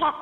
khóc